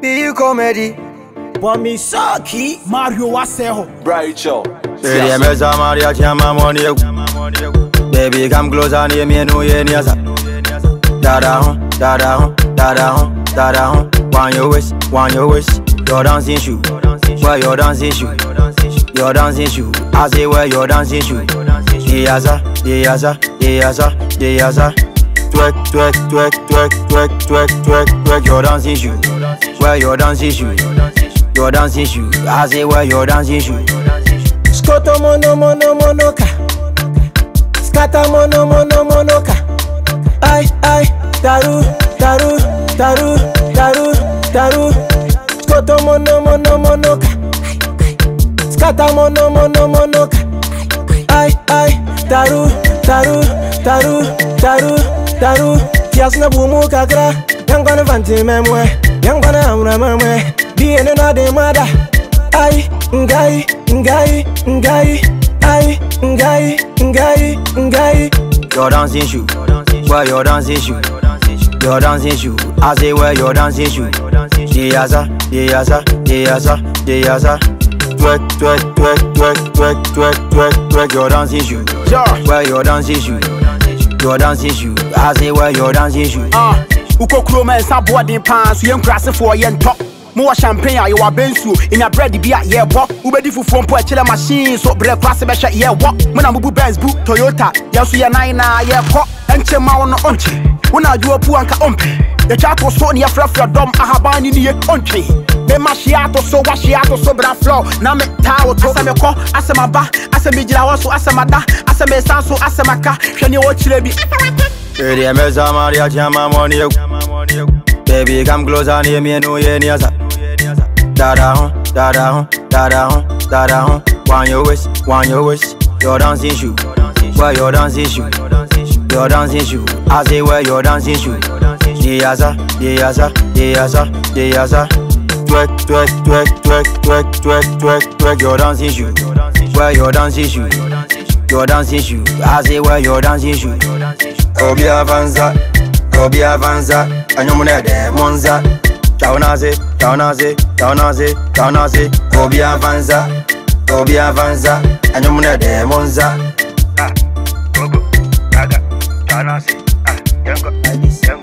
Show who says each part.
Speaker 1: Be you comedy
Speaker 2: Wamisaki Mario Waseho.
Speaker 1: Brighto Meza Maria chama money Baby come closer near me no ye near Dada hon, dada hon, dada hon, dada hon Want your wish, want your wish Your dancing shoe, where your dancing shoe? Your dancing shoe, I say where your dancing shoe. Diaza, diaza, diaza, diaza Twerk, twerk, twerk, twerk, twerk, twerk, twerk, twerk Your dancing shoe. Where your dancing shoe, your dancing shoe. I say where your dancing shoe.
Speaker 2: Skoto mono mono monoka. Skata mono mono monoka. Ay ay Taru taru taru taru taru. Skoto mono mono monoka. Skata mono mono monoka. Ay ay Taru taru taru taru taru. Tias na bumu kakra Yang kwana vanti memwe Yang kwana amra memwe Biene na de mada Ay ngai ngai ngai Ay ngai ngai ngai
Speaker 1: Your dancing shoe, where your dancing shoe, your dancing shoe. I say where your dancing shoe. Diaza, diaza, diaza, diaza. Twerk, twerk, twerk, twerk, twerk, twerk, twerk, twerk. Your dancing shoe, where your dancing shoe, your dancing shoe. I say where your dancing shoe.
Speaker 3: Ah, wokɔ kurom a ɛnsa boɔden paa so yɛn nkurasefoɔ yɛntɔ mowɔ champagne a yɛwɔ abɛnsuo ɛnya bread bi a yɛbɔ wobɛdi fufuo mpo akyerɛ machine. So berɛ kora se bɛhwɛ yɛwɔ mona mobu bens bu toyota. Yɛn so yɛ nan na yɛkɔ ɛnkyɛ ma wo no ɔnkye wona adwowa pu anka ɔmpɛ yɛtwa ato so ne yɛfrɛfrɛ dɔm ahaban ne ne yɛ ɔntwe mema hyia ato so wahyia ato so bra flɔ na metaa wo to. Asɛ mekɔ asɛ maba asɛ megyina hɔ so asɛ mada asɛ mesan so asɛ maka hwɛ neɛ wɔkyerɛ bi.
Speaker 1: Baby, me sa Maria chama money. Baby, come closer, near me, no ye near Dada hon, dada hon, dada hon, dada hon. Want your wish, want your wish. Your dancing shoe, where your dancing shoe, your dancing shoe. I say where your dancing shoe. Diaza, diaza, diaza, diaza. Twerk, twerk, twerk, twerk, twerk, twerk, twerk, twerk. Your dancing shoe, where your dancing shoe, your dancing shoe. I say where your dancing shoe. Obi avanza, Obi avanza, anyomune de monza. Taunaze, taunaze, taunaze, taunaze. Obi avanza, Obi avanza, anyomune de monza. Ah, Gogo, Gaga, taunaze, ah, yango.